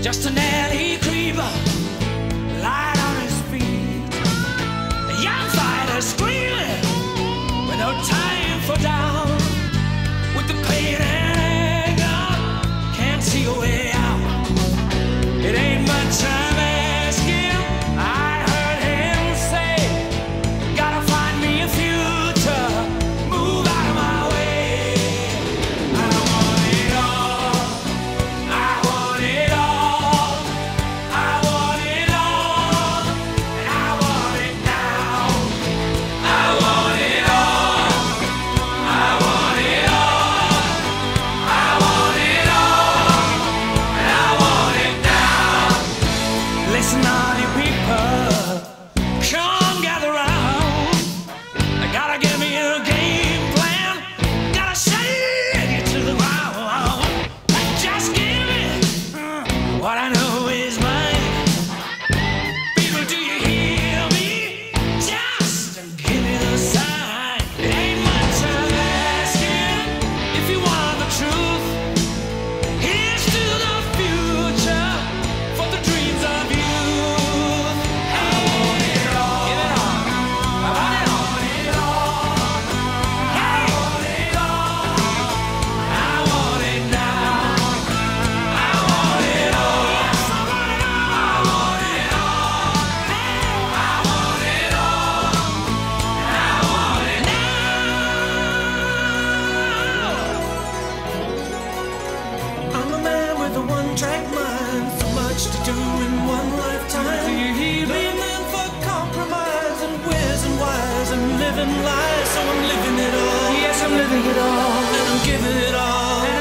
just an alley track mind So much to do in one lifetime. Do you hear me? Learning for compromise And where's and why's and living lies. So I'm living it all. Yes, I'm living it all. And I'm giving it all.